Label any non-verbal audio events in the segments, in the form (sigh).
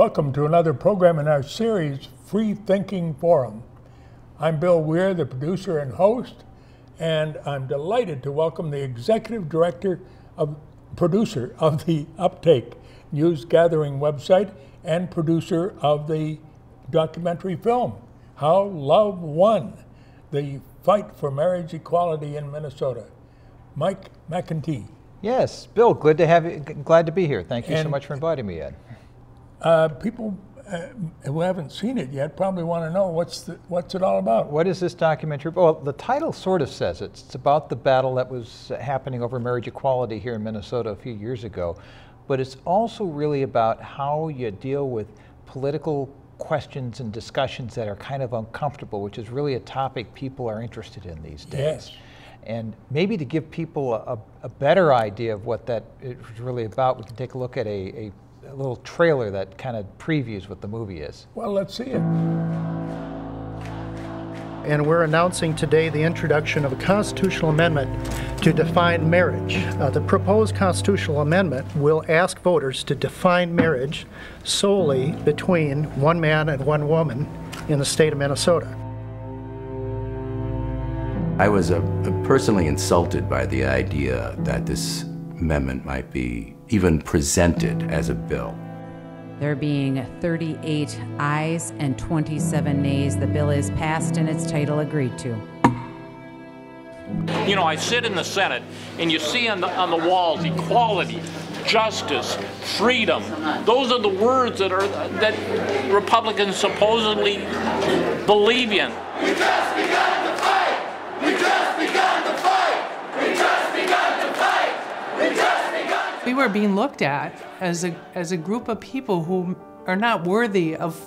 Welcome to another program in our series, Free Thinking Forum. I'm Bill Weir, the producer and host, and I'm delighted to welcome the executive director of producer of the Uptake news gathering website and producer of the documentary film, How Love Won, the fight for marriage equality in Minnesota. Mike McIntee. Yes, Bill, good to have you. Glad to be here. Thank you so much for inviting me, Ed. Uh, people uh, who haven't seen it yet probably want to know what's the, what's it all about. What is this documentary? Well, the title sort of says it. It's about the battle that was happening over marriage equality here in Minnesota a few years ago. But it's also really about how you deal with political questions and discussions that are kind of uncomfortable, which is really a topic people are interested in these days. Yes. And maybe to give people a, a better idea of what that is really about, we can take a look at a, a, a little trailer that kind of previews what the movie is. Well, let's see it. and we're announcing today the introduction of a constitutional amendment to define marriage. Uh, the proposed constitutional amendment will ask voters to define marriage solely between one man and one woman in the state of Minnesota. I was uh, personally insulted by the idea that this amendment might be even presented as a bill. There being 38 ayes and 27 nays, the bill is passed and its title agreed to. You know, I sit in the Senate and you see on the, on the walls equality, justice, freedom. Those are the words that are that Republicans supposedly believe in. Were being looked at as a, as a group of people who are not worthy of,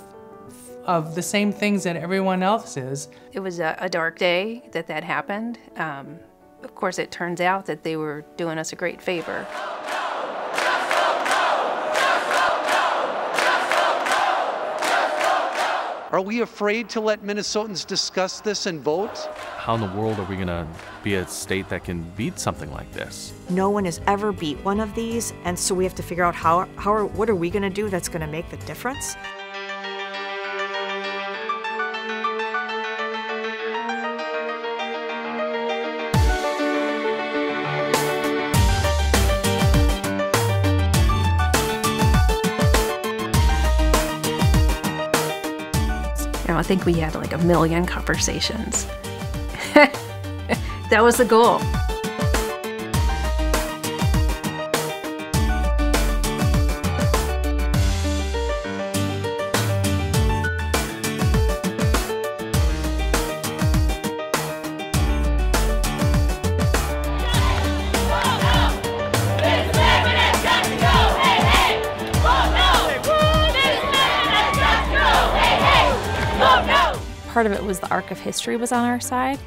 of the same things that everyone else is. It was a, a dark day that that happened. Um, of course, it turns out that they were doing us a great favor. Are we afraid to let Minnesotans discuss this and vote? How in the world are we going to be a state that can beat something like this? No one has ever beat one of these, and so we have to figure out how, how are, what are we going to do that's going to make the difference? You know, I think we had like a million conversations. (laughs) that was the goal. Part of it was the arc of history was on our side.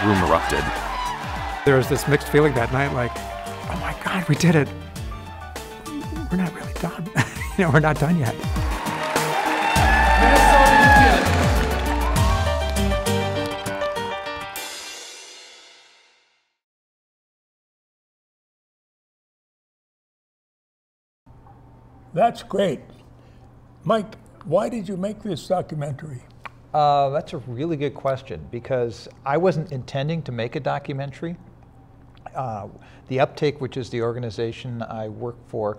The room erupted. There was this mixed feeling that night like, oh my God, we did it. We're not really done. (laughs) you know, we're not done yet. That's great. Mike, why did you make this documentary? Uh, that's a really good question because I wasn't intending to make a documentary. Uh, the Uptake, which is the organization I work for,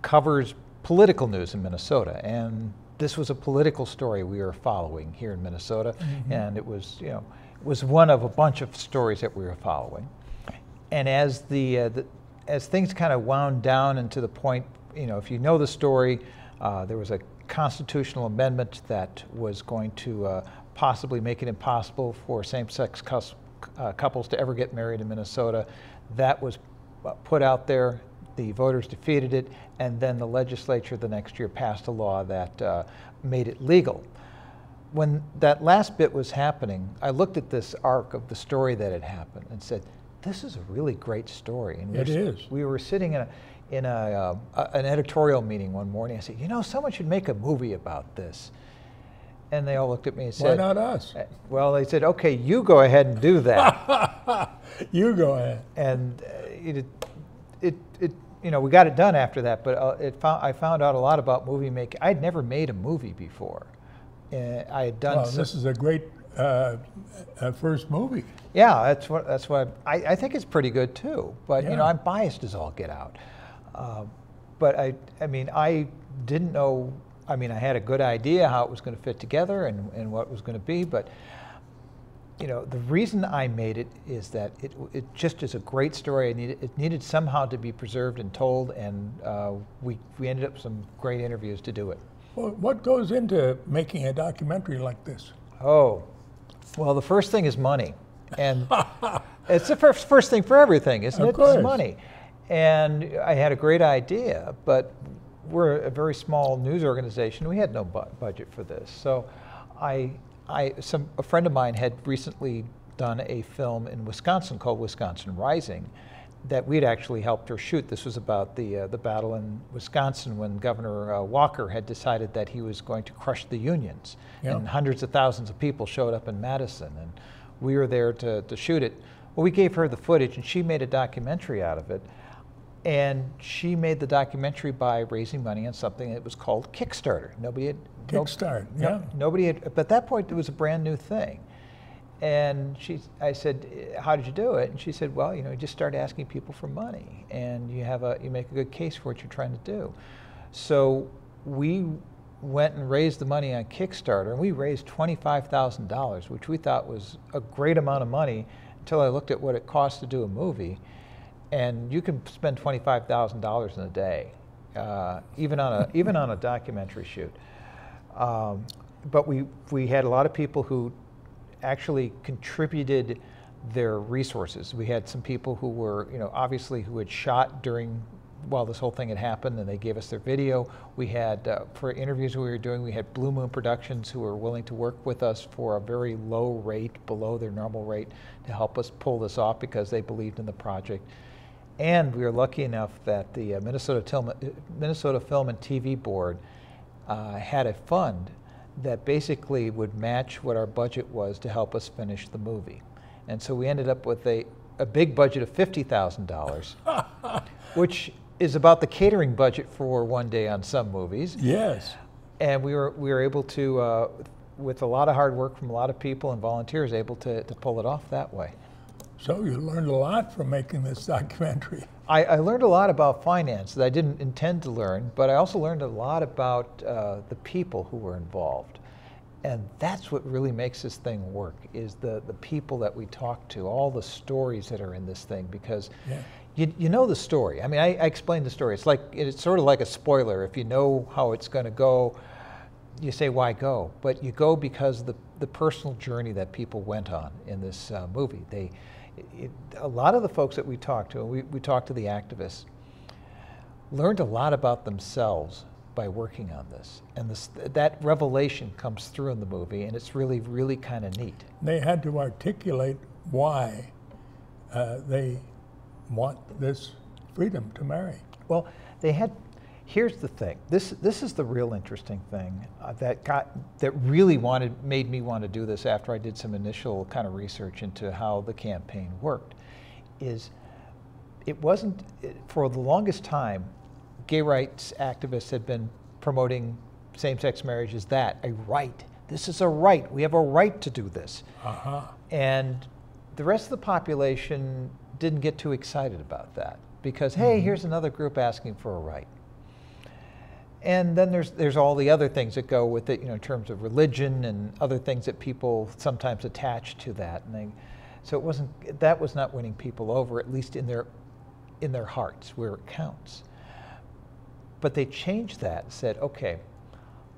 covers political news in Minnesota, and this was a political story we were following here in Minnesota, and it was, you know, it was one of a bunch of stories that we were following. And as the, uh, the as things kind of wound down and to the point, you know, if you know the story, uh, there was a constitutional amendment that was going to uh, possibly make it impossible for same-sex uh, couples to ever get married in Minnesota. That was uh, put out there. The voters defeated it, and then the legislature the next year passed a law that uh, made it legal. When that last bit was happening, I looked at this arc of the story that had happened and said, "This is a really great story." And It were. We were sitting in a in a, uh, an editorial meeting one morning. I said, "You know, someone should make a movie about this." And they all looked at me and said, Why not us? "Uh, Well, they said, "Okay, you go ahead and do that." (laughs) you go ahead. and uh, it, it, it you know, we got it done after that, but uh, it found, I found out a lot about movie making. I'd never made a movie before. Uh, I had done. Well, some- this is a great uh, first movie. yeah, that's what that's what I, I think it's pretty good too. But you know, I'm biased as all get out. Uh, but I, I mean, I didn't know. I mean, I had a good idea how it was going to fit together and, and what it was going to be, but you know, the reason I made it is that it, it just is a great story. It needed, it needed somehow to be preserved and told, and uh, we, we ended up some great interviews to do it. Well, what goes into making a documentary like this? Oh, well, the first thing is money. And (laughs) it's the first, first thing for everything, isn't Of it? course. It's money. And I had a great idea, but we're a very small news organization. We had no bu- budget for this. So I, I, some, a friend of mine had recently done a film in Wisconsin called Wisconsin Rising that we'd actually helped her shoot. This was about the, uh, the battle in Wisconsin when Governor uh, Walker had decided that he was going to crush the unions. Yeah. And hundreds of thousands of people showed up in Madison, and we were there to, to shoot it. Well, we gave her the footage, and she made a documentary out of it. And she made the documentary by raising money on something that was called Kickstarter. Nobody had no- Kickstart, no- yeah. nobody had. But at that point, it was a brand new thing. And she, I said, "Eh, "How did you do it?" And she said, "Well, you know, you just start asking people for money, and you have a, you make a good case for what you're trying to do." So we went and raised the money on Kickstarter, and we raised twenty-five thousand dollars, which we thought was a great amount of money until I looked at what it costs to do a movie, and you can spend twenty-five thousand dollars in a day, uh, even on a (laughs) even on a documentary shoot. Um, but we we had a lot of people who actually contributed their resources. We had some people who were, you know, obviously who had shot during while this whole thing had happened, and they gave us their video. We had uh, for interviews we were doing, we had Blue Moon Productions who were willing to work with us for a very low rate, below their normal rate, to help us pull this off because they believed in the project. And we were lucky enough that the uh, Minnesota, Til- Minnesota Film and TV Board uh, had a fund that basically would match what our budget was to help us finish the movie. And so we ended up with a, a big budget of $50,000, (laughs) which is about the catering budget for one day on some movies. Yes. And we were, we were able to, uh, with a lot of hard work from a lot of people and volunteers, able to, to pull it off that way. So you learned a lot from making this (laughs) documentary. I, I learned a lot about finance that I didn't intend to learn, but I also learned a lot about uh, the people who were involved. And that's what really makes this thing work, is the, the people that we talk to, all the stories that are in this thing, because Yeah. you, you know the story. I mean, I, I explained the story. It's like, it's sort of like a spoiler. If you know how it's going to go, you say, why go? But you go because of the, the personal journey that people went on in this uh, movie. They, it, a lot of the folks that we talked to, and we, we talked to the activists, learned a lot about themselves by working on this. And this, that revelation comes through in the movie, and it's really, really kind of neat. They had to articulate why uh, they want this freedom to marry. Well, they had. Here's the thing. This this is the real interesting thing uh, that got that really wanted made me want to do this after I did some initial kind of research into how the campaign worked. Is it wasn't it, for the longest time, gay rights activists had been promoting same-sex marriage as that a right. This is a right. We have a right to do this. Uh-huh. And the rest of the population didn't get too excited about that because, hey, here's another group asking for a right. And then there's, there's all the other things that go with it, you know, in terms of religion and other things that people sometimes attach to that. And they, so it wasn't, that was not winning people over, at least in their, in their hearts where it counts. But they changed that said, okay,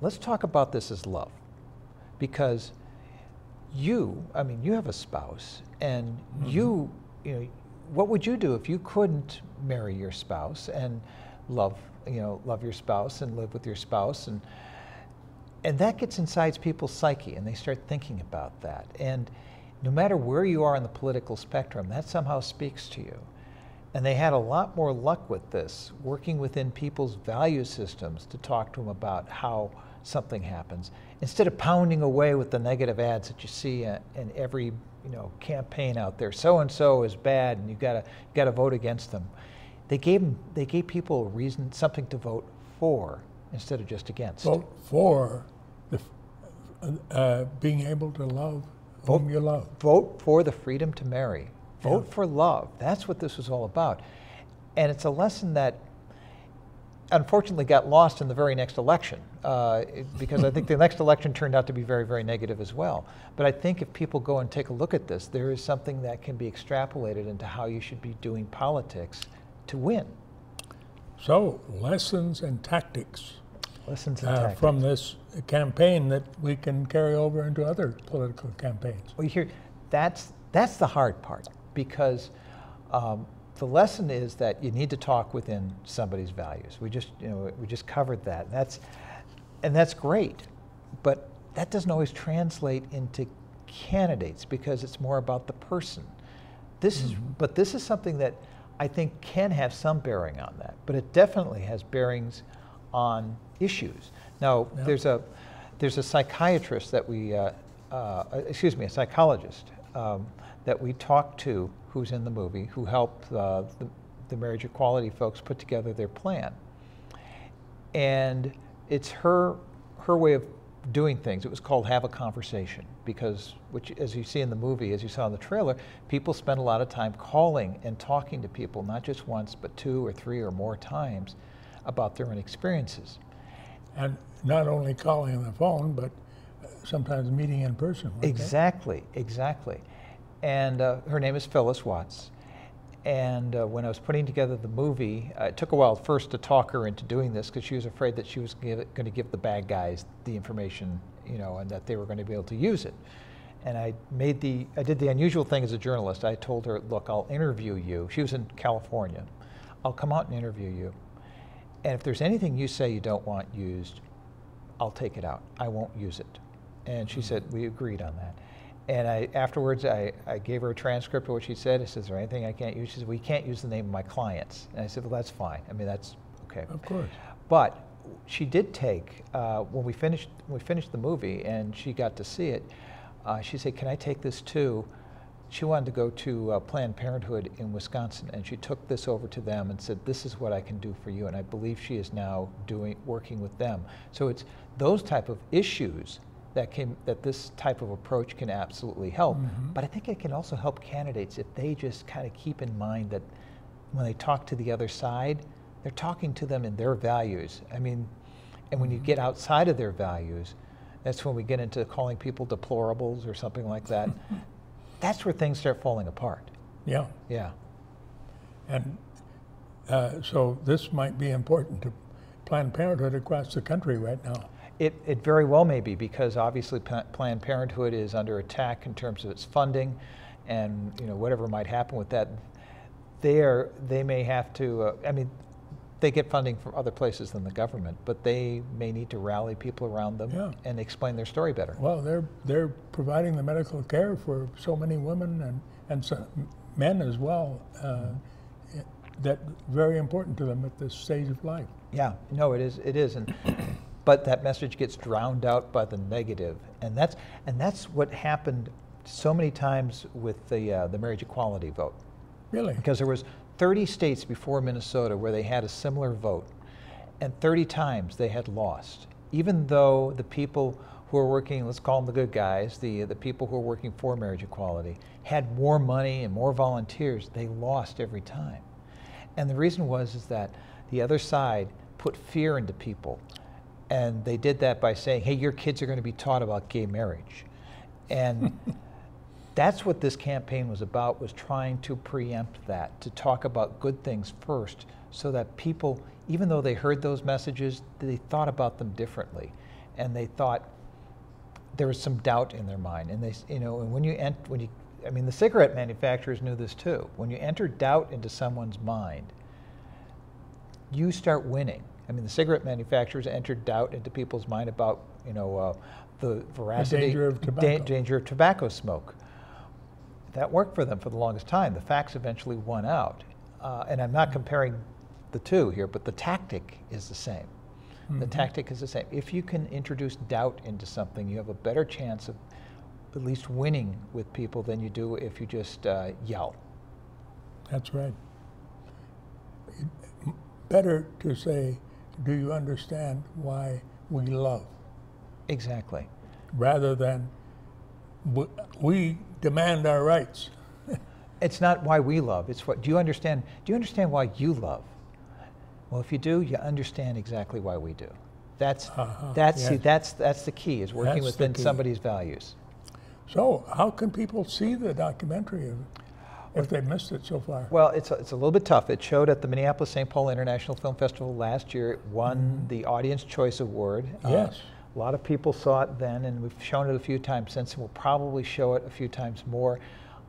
let's talk about this as love. Because you, I mean, you have a spouse, and mm-hmm. you, you know, what would you do if you couldn't marry your spouse and love, you know, love your spouse and live with your spouse and and that gets inside people's psyche and they start thinking about that. And no matter where you are on the political spectrum, that somehow speaks to you. And they had a lot more luck with this, working within people's value systems to talk to them about how something happens, instead of pounding away with the negative ads that you see in every you know campaign out there. So and so is bad, and you got to got to vote against them. They gave they gave people a reason, something to vote for instead of just against. Vote for the, uh, being able to love whom you love. Vote for the freedom to marry. Vote for love. That's what this was all about. And it's a lesson that unfortunately got lost in the very next election uh, because I think the next election turned out to be very, very negative as well. But I think if people go and take a look at this, there is something that can be extrapolated into how you should be doing politics to win. So, lessons and tactics Lessons and uh, tactics. from this campaign that we can carry over into other political campaigns. Well, you hear, that's, that's the hard part because um, the lesson is that you need to talk within somebody's values. We just, you know, we just covered that. That's, and that's great, but that doesn't always translate into candidates because it's more about the person. This is, but this is something that I think can have some bearing on that, but it definitely has bearings on issues. Now, Yeah. there's a there's a psychiatrist that we, uh, uh, excuse me, a psychologist um, that we talked to who's in the movie, who helped uh, the, the marriage equality folks put together their plan. And it's her her way of doing things. It was called Have a Conversation because, which, as you see in the movie, as you saw in the trailer, people spend a lot of time calling and talking to people, not just once, but two or three or more times about their own experiences. And not only calling on the phone, but uh, sometimes meeting in person. they? Exactly, exactly. And uh, her name is Phyllis Watts. And uh, when I was putting together the movie, uh, it took a while first to talk her into doing this because she was afraid that she was going to give the bad guys the information, you know, and that they were going to be able to use it. And I made the, I did the unusual thing as a journalist. I told her, look, I'll interview you. She was in California. I'll come out and interview you. And if there's anything you say you don't want used, I'll take it out. I won't use it. And she said, we agreed on that. And I, afterwards, I, I gave her a transcript of what she said. I said, is there anything I can't use? She said, well, you can't use the name of my clients. And I said, well, that's fine. I mean, that's okay. Of course. But she did take, uh, when we finished, when we finished the movie and she got to see it, uh, she said, can I take this too? She wanted to go to uh, Planned Parenthood in Wisconsin, and she took this over to them and said, "This is what I can do for you." And I believe she is now doing working with them. So it's those type of issues that can that this type of approach can absolutely help. Mhm. But I think it can also help candidates if they just kind of keep in mind that when they talk to the other side, they're talking to them in their values. I mean, and when you get outside of their values, that's when we get into calling people deplorables or something like that. (laughs) that's where things start falling apart. Yeah. Yeah. And uh, so this might be important to Planned Parenthood across the country right now. It, it very well may be because obviously Planned Parenthood is under attack in terms of its funding, and you know whatever might happen with that, they are they may have to. Uh, I mean, they get funding from other places than the government, but they may need to rally people around them Yeah. and explain their story better. Well, they're they're providing the medical care for so many women and and so, men as well. Uh, that very important to them at this stage of life. Yeah, no, it is. It is, and but that message gets drowned out by the negative, and that's and that's what happened so many times with the uh, the marriage equality vote. Really? Because there was 30 states before Minnesota where they had a similar vote, and 30 times they had lost, even though the people who are working, let's call them the good guys, the the people who are working for marriage equality, had more money and more volunteers. They lost every time. And the reason was is that the other side put fear into people. And they did that by saying, hey, your kids are going to be taught about gay marriage. And (laughs) that's what this campaign was about, was trying to preempt that, to talk about good things first, so that people, even though they heard those messages, they thought about them differently. And they thought there was some doubt in their mind. And they, you know, and when you, ent- when you I mean, the cigarette manufacturers knew this too. When you enter doubt into someone's mind, you start winning. I mean, the cigarette manufacturers entered doubt into people's mind about, you know, uh, the veracity, danger of da- tobacco. danger of tobacco smoke. That worked for them for the longest time. The facts eventually won out. Uh, and I'm not comparing the two here, but the tactic is the same. The Mhm. tactic is the same. If you can introduce doubt into something, you have a better chance of at least winning with people than you do if you just uh, yell. That's right. better to say, do you understand why we love? Exactly. Rather than we, demand our rights. (laughs) it's not why we love. It's what do you understand? Do you understand why you love? Well, if you do, you understand exactly why we do. That's Uh-huh, that's see, that's that's the key is working That's within somebody's values. So, how can people see the documentary if, they missed it so far? Well, it's a, it's a little bit tough. It showed at the Minneapolis St. Paul International Film Festival last year. It won the Audience Choice Award. Uh, Mm-hmm. A lot of people saw it then, and we've shown it a few times since, and we'll probably show it a few times more.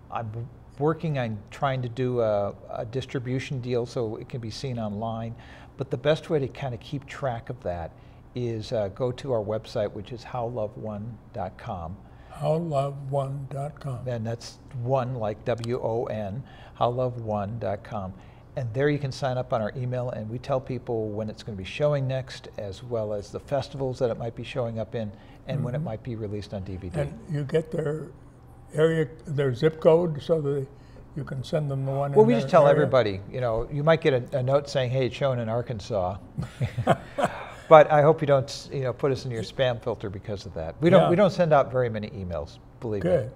I'm working on trying to do a, a distribution deal so it can be seen online. But the best way to kind of keep track of that is uh, go to our website, which is howlovewon.com. Howlovewon.com. And that's one like W O N, howlovewon.com. And there you can sign up on our email, and we tell people when it's going to be showing next, as well as the festivals that it might be showing up in, and when it Mhm. might be released on DVD. And you get their area, their zip code, so that you can send them the one. well, we just tell area? everybody, you know, you might get a, a note saying, "Hey, it's showing in Arkansas," (laughs) (laughs) but I hope you don't, you know, put us in your spam filter because of that. We don't, Yeah. we don't send out very many emails, believe me. Good.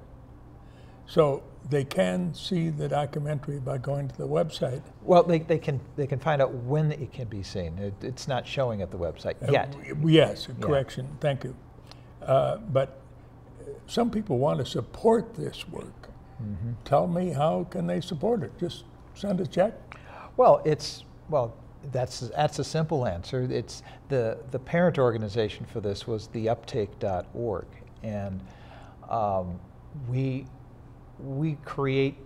So they can see the documentary by going to the website. Well, they, they can they can find out when it can be seen. It, it's not showing at the website Uh, yet. w- Yes, Yeah. correction, thank you. Uh, But some people want to support this work. Mhm. Tell me, how can they support it? Just send a check? Well, it's well. That's that's a simple answer. It's the the parent organization for this was theuptake.org, and um, we we create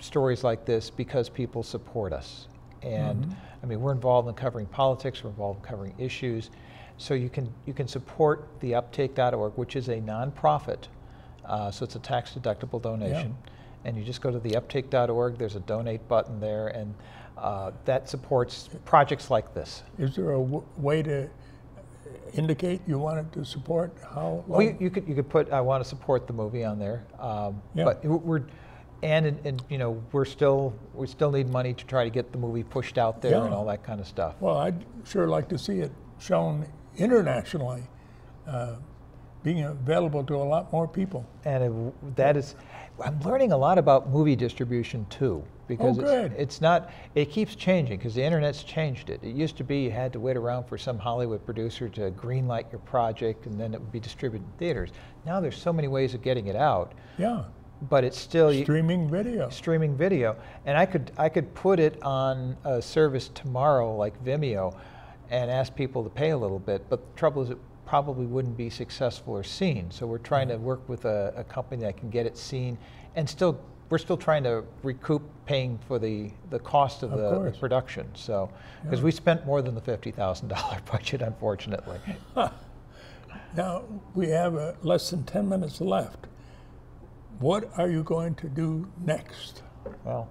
stories like this because people support us. And Mhm. I mean, we're involved in covering politics. We're involved in covering issues. So you can you can support theuptake.org, which is a nonprofit. Uh, so it's a tax deductible donation. And you just go to theuptake.org. There's a donate button there, and uh, that supports projects like this. Is there a w- way to indicate you wanted to support how? Well, you, long? you could you could put I want to support the movie on there, um, Yeah. but we're and, and you know we're still we still need money to try to get the movie pushed out there and all that kind of stuff. Well, I'd sure like to see it shown internationally, uh, being available to a lot more people. And it, that is, I'm learning a lot about movie distribution too, because Oh, it's, good. it's not, it keeps changing because the internet's changed it. It used to be you had to wait around for some Hollywood producer to greenlight your project and then it would be distributed in theaters. Now there's so many ways of getting it out. Yeah. But it's still you- Streaming video. streaming video, and I could I could put it on a service tomorrow like Vimeo, and ask people to pay a little bit. But the trouble is, it probably wouldn't be successful or seen. So we're trying to work with a, a company that can get it seen, and still we're still trying to recoup paying for the the cost of, Of the, the production. So because Yeah. we spent more than the fifty thousand dollar (laughs) budget, unfortunately. (laughs) Now, we have uh, less than 10 minutes left. What are you going to do next? Well,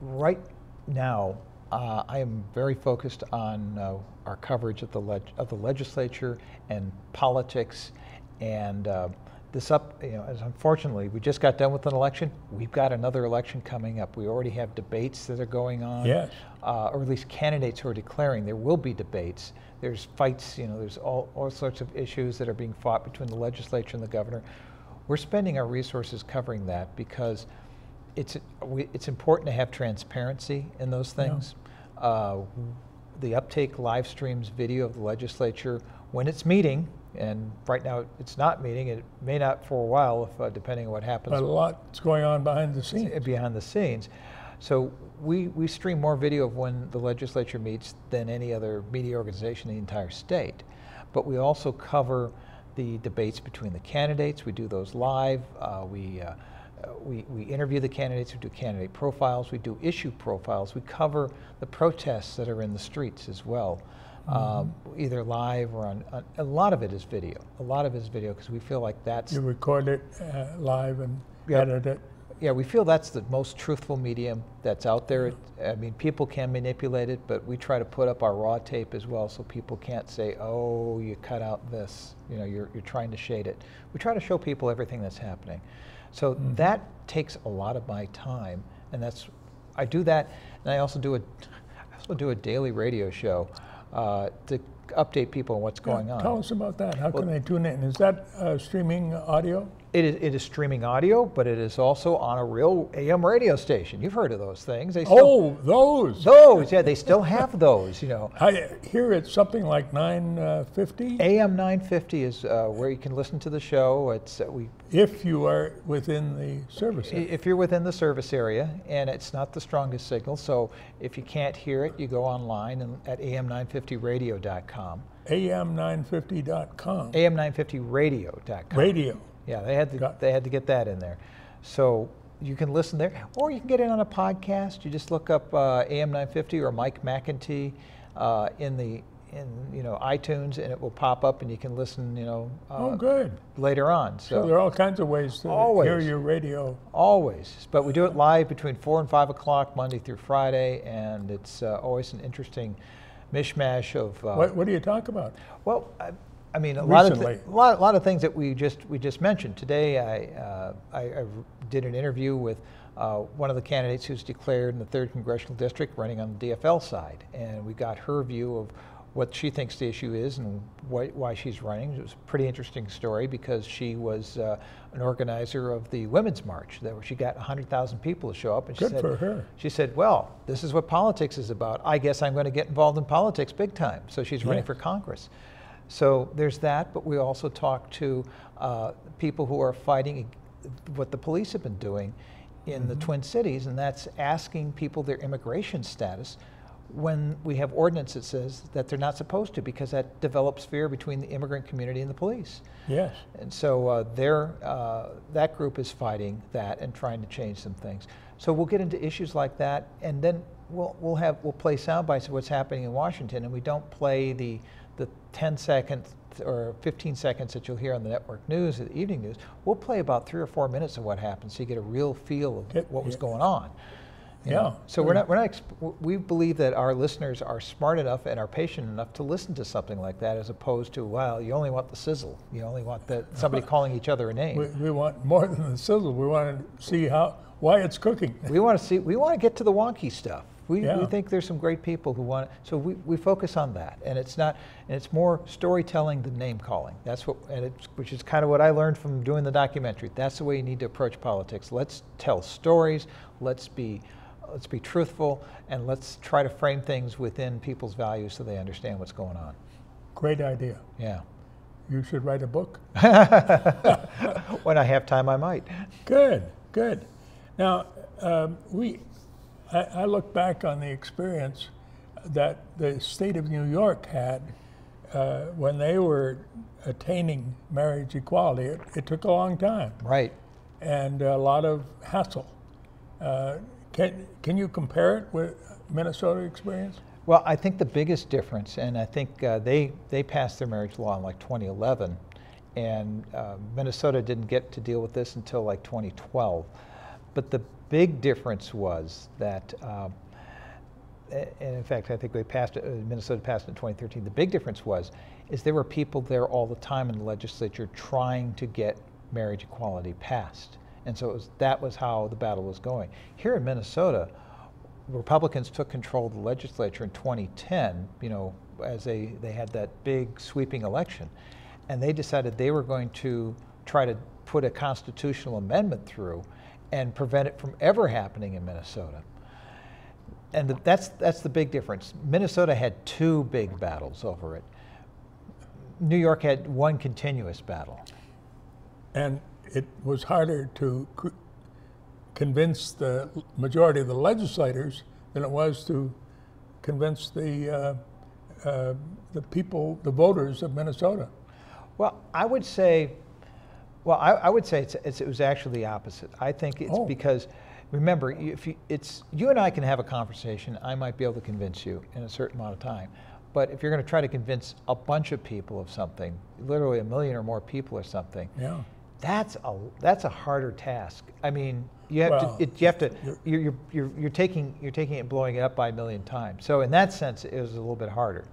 right now, uh, I am very focused on uh, our coverage of the, leg- of the legislature and politics. And uh, this up, you know, as unfortunately, we just got done with an election. We've got another election coming up. We already have debates that are going on. Yes. Uh, or at least candidates who are declaring there will be debates. There's fights, you know, there's all, all sorts of issues that are being fought between the legislature and the governor. We're spending our resources covering that because it's, it's important to have transparency in those Yeah. Uh, the uptake live streams video of the legislature when it's meeting, and right now it's not meeting. It may not for a while, if, uh, depending on what happens But a lot's going on behind the scenes. behind the scenes. So we, we stream more video of when the legislature meets than any other media organization in the entire state. But we also cover the debates between the candidates. We do those live. Uh, we, uh, we, we interview the candidates. We do candidate profiles. We do issue profiles. We cover the protests that are in the streets as well. Um, either live or on, on, a lot of it is video. A lot of it is video because we feel like that's You record it uh, live and Yeah. edit it. yeah, we feel that's the most truthful medium that's out there. It- I mean, people can manipulate it, but we try to put up our raw tape as well so people can't say, oh, you cut out this. You know, you're, you're trying to shade it. We try to show people everything that's happening. So that takes a lot of my time, and that's I do that, and I also do a, I also do a daily radio show uh, to update people on what's going Yeah, on. Tell us about that. How Well- can they tune in? Is that uh, streaming audio? It is, it is streaming audio, but it is also on a real AM radio station. You've heard of those things. They still, Oh, those. those, yeah, they still have those, you know. I hear it's something like 950 AM 950 is uh, where you can listen to the show. It's uh, we if you are within the service area. if you're within the service area, and it's not the strongest signal. So if you can't hear it, you go online and at am950radio.com. am950.com. am950radio.com. Radio. Yeah, they had to they had to get that in there. So you can listen there, or you can get it on a podcast. You just look up uh, AM950 or Mike McIntee uh, in the in you know iTunes, and it will pop up, and you can listen. You know. Uh, Oh, good. Later on. So, there are all kinds of ways to hear your radio. Always, but we do it live between four and five o'clock Monday through Friday, and it's uh, always an interesting mishmash of. Uh, What, what do you talk about? Well, I mean, a lot, of Recently. a lot, a lot of things that we just we just mentioned today. I uh, I, I did an interview with uh, one of the candidates who's declared in the third congressional district, running on the DFL side, and we got her view of what she thinks the issue is and why, why she's running. It was a pretty interesting story because she was uh, an organizer of the Women's March. That she got 100,000 people to show up, and she Good said, for her. she said, "Well, this is what politics is about. I guess I'm going to get involved in politics big time." So she's running for Congress. So there's that, but we also talk to uh, people who are fighting what the police have been doing in the Twin Cities, and that's asking people their immigration status when we have ordinance that says that they're not supposed to because that develops fear between the immigrant community and the police. Yes. And so uh, they're, uh, that group is fighting that and trying to change some things. So we'll get into issues like that, and then we'll, we'll have we'll play sound bites of what's happening in Washington, and we don't play the the 10 seconds or 15 seconds that you'll hear on the network news, the evening news. We'll play about three or four minutes of what happened, so you get a real feel of what was going on. you Yeah. know. So we're not we're not exp- we believe that our listeners are smart enough and are patient enough to listen to something like that, as opposed to well, you only want the sizzle. You only want the somebody (laughs) calling each other a name. We, we want more than the sizzle. We want to see how why it's cooking. we want to see we want to get to the wonky stuff we, we think there's some great people who want so we, we focus on that. And it's not and it's more storytelling than name calling. That's what and it's which is kind of what i learned from doing the documentary. That's the way you need to approach politics. Let's tell stories. Let's be let's be truthful. And let's try to frame things within people's values so they understand what's going on. Great idea. yeah. You should write a book. (laughs) (laughs) when i have time i might. Good, good. Now, um, we, I, I look back on the experience that the state of New York had uh, when they were attaining marriage equality. It, it took a long time right and a lot of hassle. Uh, can, can you compare it with Minnesota experience? Well, I think the biggest difference, and I think uh, they they passed their marriage law in like 2011, and uh, Minnesota didn't get to deal with this until like 2012. But the big difference was that, a- and in fact, I think they passed it, uh, Minnesota passed it in 2013. The big difference was, is there were people there all the time in the legislature trying to get marriage equality passed, and so it was, that was how the battle was going. Here in Minnesota. Republicans took control of the legislature in 2010, you know, as they, they had that big sweeping election. And they decided they were going to try to put a constitutional amendment through and prevent it from ever happening in Minnesota. And the, that's, that's the big difference. Minnesota had two big battles over it. New York had one continuous battle. And it was harder to convince the majority of the legislators than it was to convince the, uh, uh, the people, the voters of Minnesota. Well, I would say, well, I, I would say it's, it's, it was actually the opposite. I think it's Oh. because, remember, if you, it's you and I can have a conversation. I might be able to convince you in a certain amount of time, but if you're going to try to convince a bunch of people of something, literally a million or more people or something, Yeah. that's a that's a harder task. I mean, you have Well, to it, you have to you're, you're you're you're taking you're taking it and blowing it up by a million times. So in that sense, it was a little bit harder,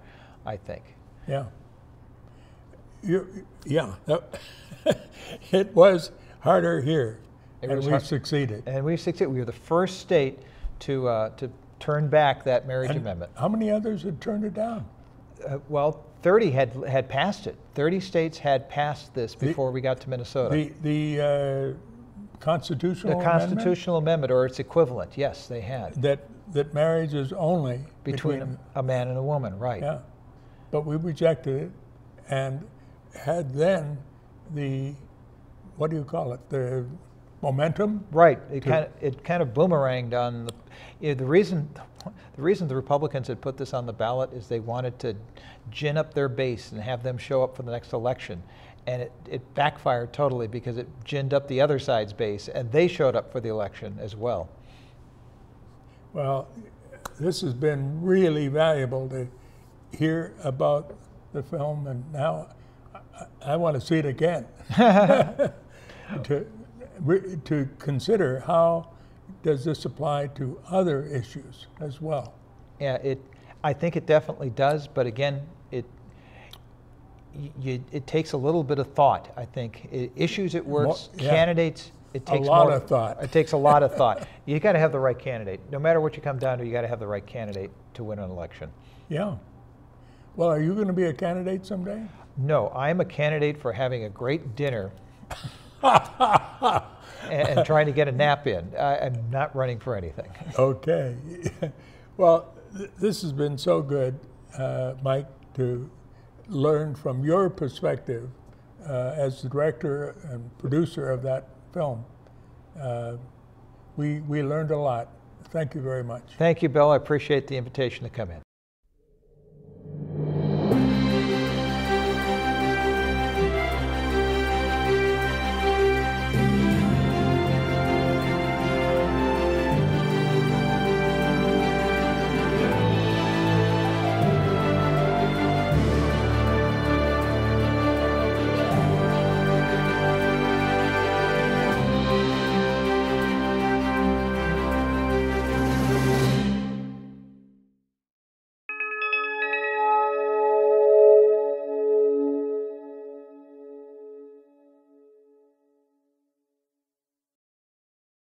I think. Yeah. You, yeah. (laughs) it was harder here, It and we hard- succeeded. And we succeeded. We were the first state to, uh, to turn back that marriage And amendment. How many others had turned it down? Uh, well, 30 had, had passed it. 30 states had passed this before we got to Minnesota. The, the uh, constitutional The amendment constitutional amendment, or its equivalent, yes, they had. that, that marriage is only Between between, a, a man and a woman, right. yeah. But we rejected it and had then the, what do you call it, the momentum? Right. It kind of it kind of boomeranged on the you know, the reason (laughs) the reason the Republicans had put this on the ballot is they wanted to gin up their base and have them show up for the next election. And it, it backfired totally because it ginned up the other side's base and they showed up for the election as well. Well, this has been really valuable to hear about the film, and now I, want to see it again. (laughs) (laughs) to, to consider how does this apply to other issues as well. Yeah, it. I think it definitely does, but again, it you, it takes a little bit of thought. I think I issues it works, yeah. candidates. It takes A lot more, of thought. It takes a lot of thought. (laughs) You got to have the right candidate. No matter what you come down to, you got to have the right candidate to win an election. Yeah. Well, are you going to be a candidate someday? No, I am a candidate for having a great dinner (laughs) and, and trying to get a nap in. I, I'm not running for anything. Okay. (laughs) well, th- this has been so good, uh, Mike, to learn from your perspective uh, as the director and producer of that film. Uh, we, we learned a lot. Thank you very much. Thank you, Bill. I appreciate the invitation to come in.